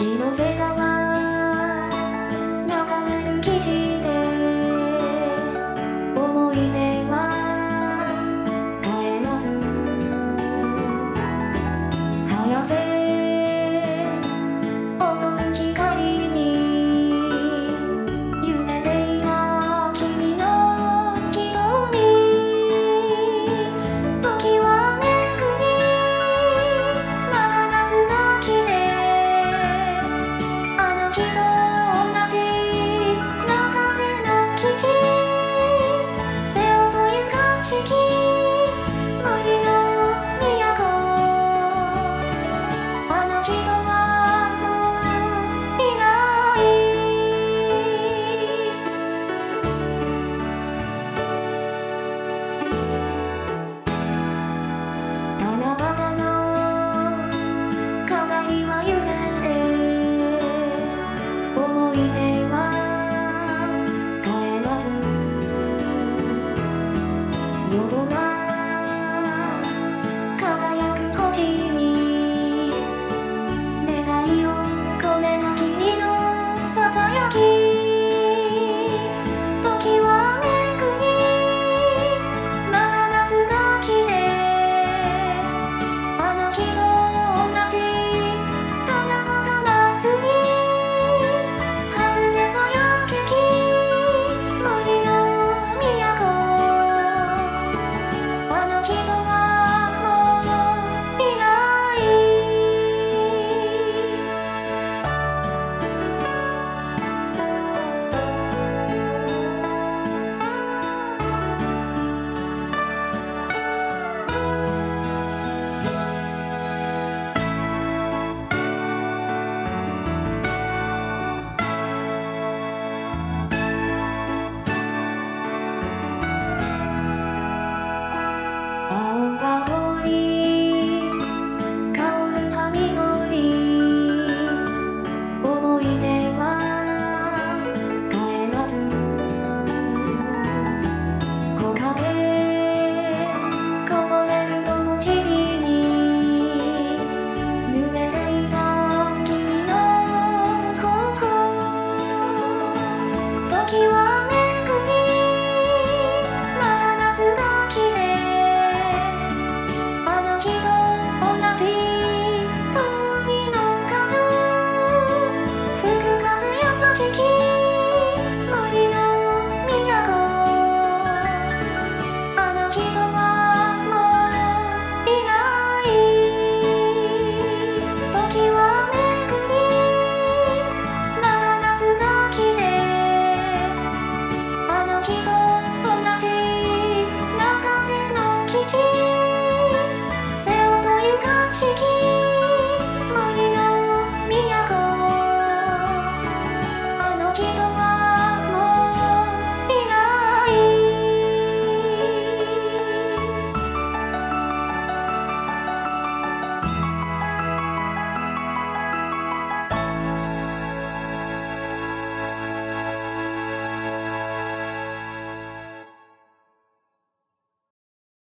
広せ川